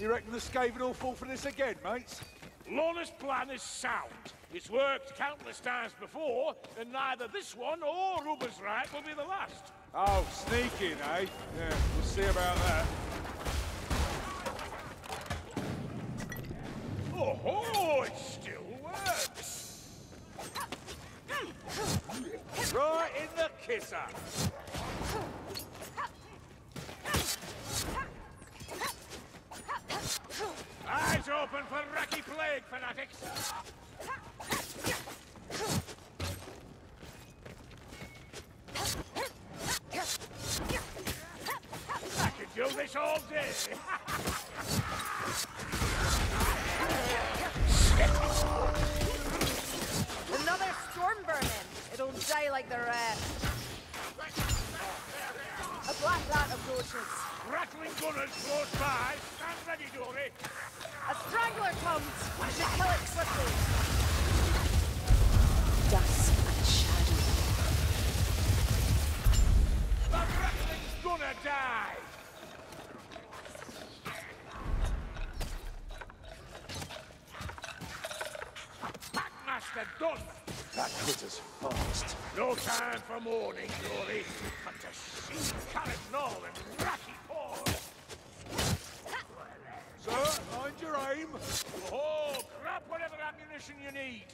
You reckon the Skaven will fall for this again, mates? Lawless plan is sound. It's worked countless times before, and neither this one or Ubersreik will be the last. Oh, sneaking, eh? Yeah, we'll see about that. Oh, it still works! Right in the kisser. Eyes open for Raki Plague, fanatics! I could do this all day! No time for mourning, Dory, but to see Carrot Knoll and Racky Paws! Sir, mind your aim. Oh, grab whatever ammunition you need!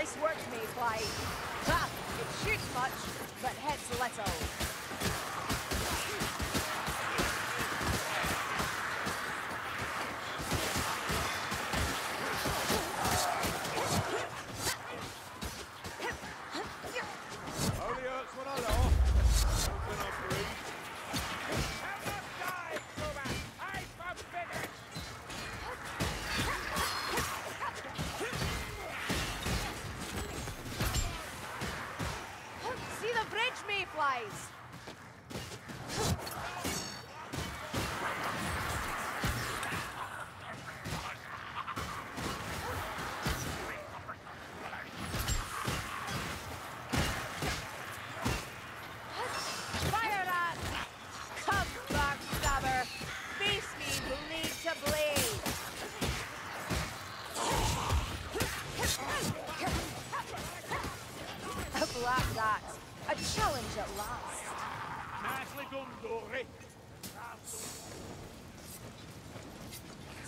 Nice work, Mayfly. Ha! It shoots much, but hits little. Bridge,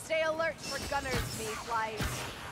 Stay alert for gunners, mayflies. Down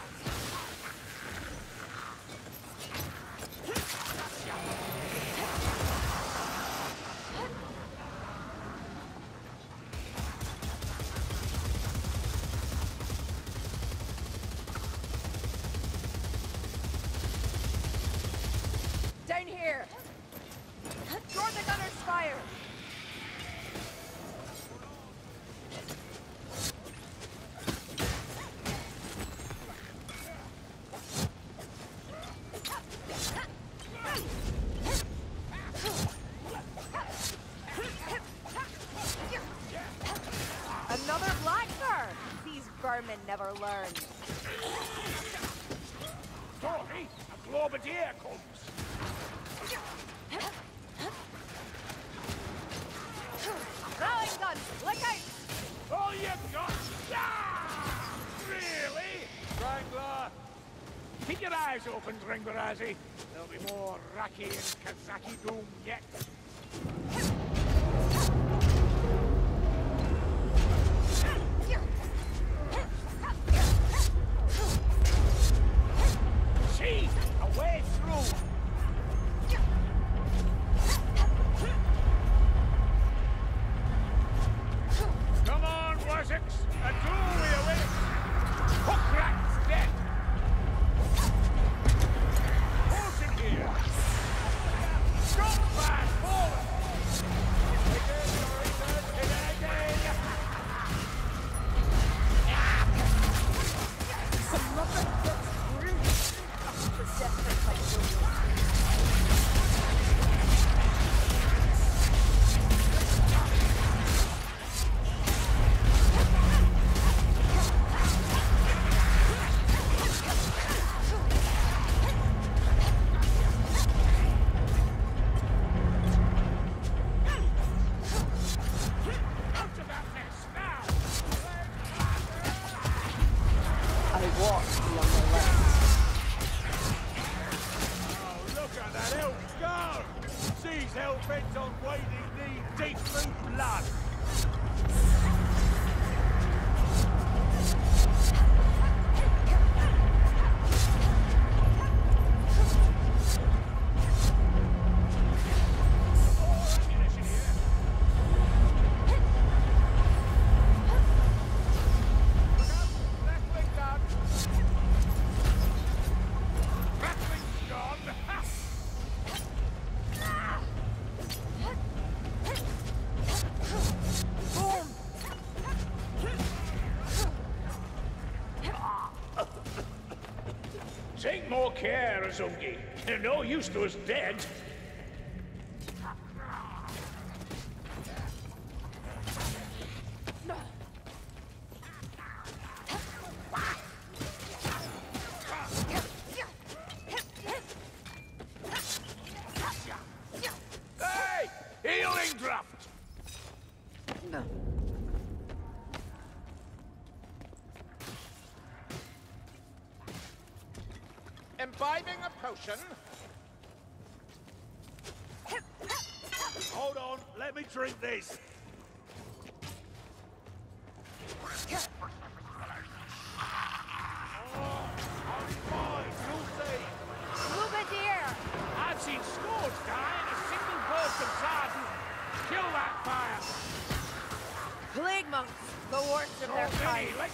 eyes open, Dringbarazi. There'll be more Raki and Kazaki doom yet. The list? Oh, look at that elf go! She's hell-bent on wading knee deep through blood. Care, Azungi. You're no use to us dead. Hey! Healing draft! Imbibing a potion. Hold on, let me drink this. Fine, you'll see. Bouvier! I've seen scores die in a single burst of Zardan. Kill that fire! Plague monks, the worst of their So many, kind.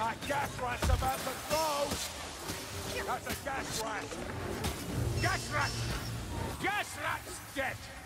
That gas rat's about to throw. That's a gas rat. Gas rat! Gas rat's dead!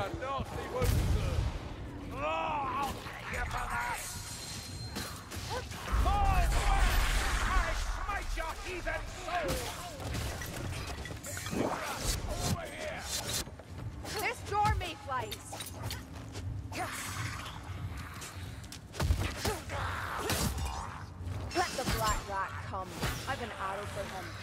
Nasty sir. Oh, I'll you for that! More work! I smite your heathen soul! Over here! This door may. Let the black rat come. I've an arrow for him.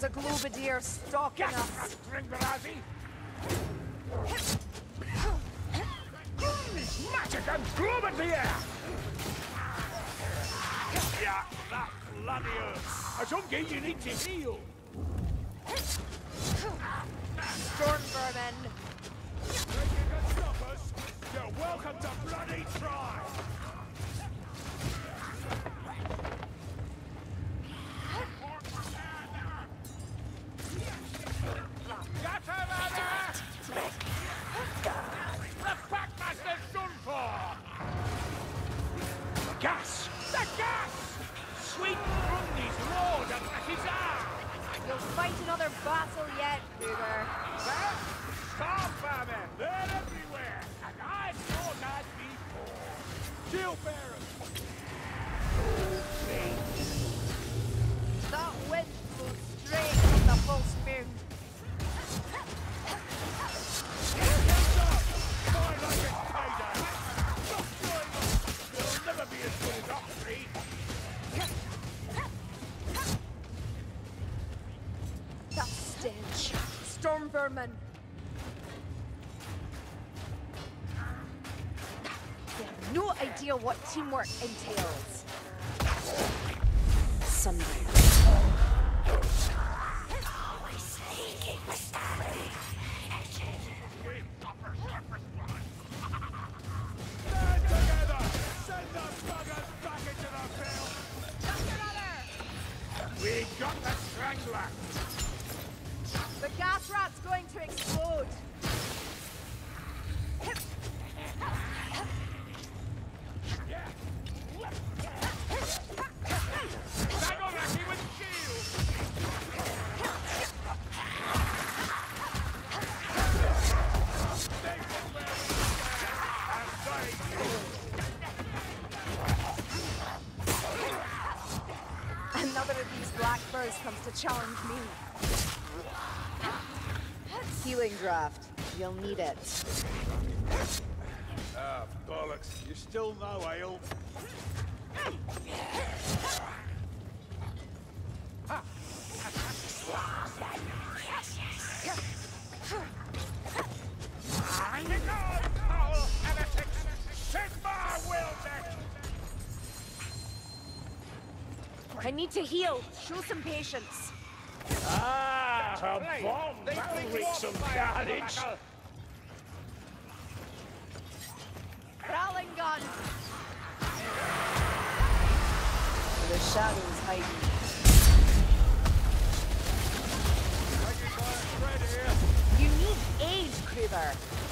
There's a globadier stalking us. Ring Barati! and plummet the air! Yeah, that bloody hurts. Ajungi, you need to heal. Storm vermin. You can stop us? You're welcome to bloody try. Another yet. Well, stop, Babby! They're everywhere, and I saw that before. Shield bearers! No idea what teamwork entails. To challenge me. Healing draft. You'll need it. Ah, bollocks. You still know ale? Need to heal. Show some patience. Ah, a Right. bomb! They That'll think wreak some fire, carnage! Tabernacle. Ratling gun. The shadows hiding. Red! You need aid, Kruber.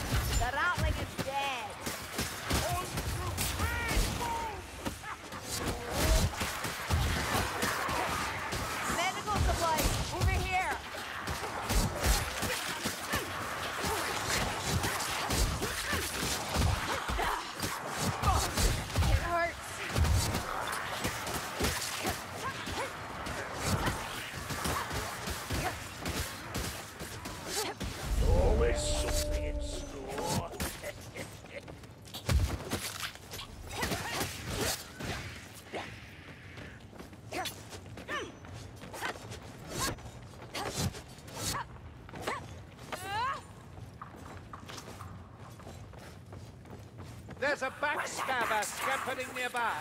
There's a backstabber scampering nearby.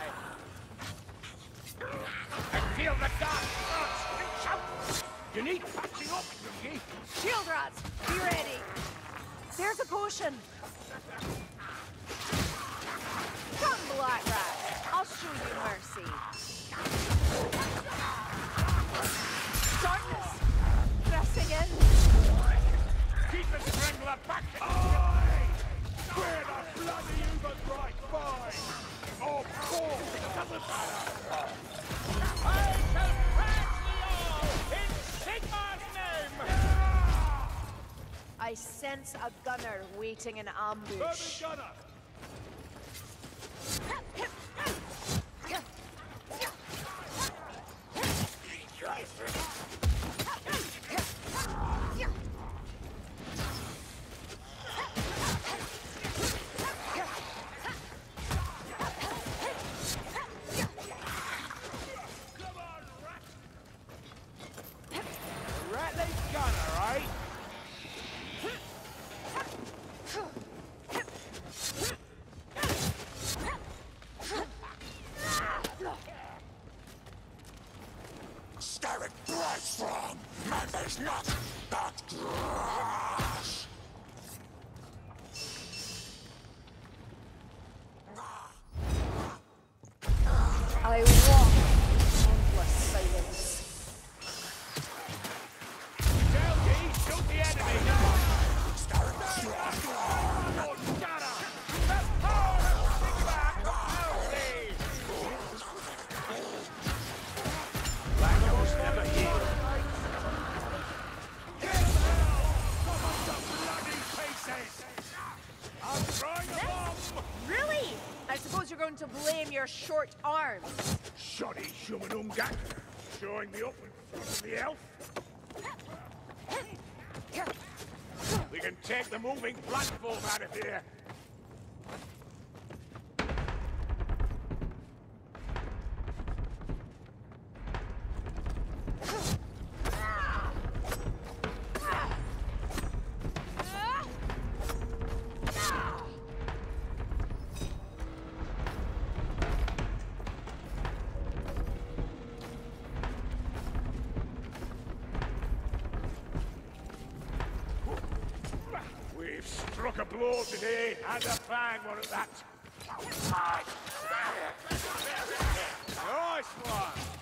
I feel the dark thoughts reach out! You need patching up, Yugi. Shield rats, be ready. There's a potion. Come, Black Rat. I'll show you mercy. Darkness. Pressing in. Keep the strangler back! Aye! I sense a gunner waiting in ambush. Gunner! Not that grass! I walk your short arms. Shoddy human umgak, showing me up in front of the elf. We can take the moving platform out of here. We've struck a blow today, and a fine one at that. Nice one!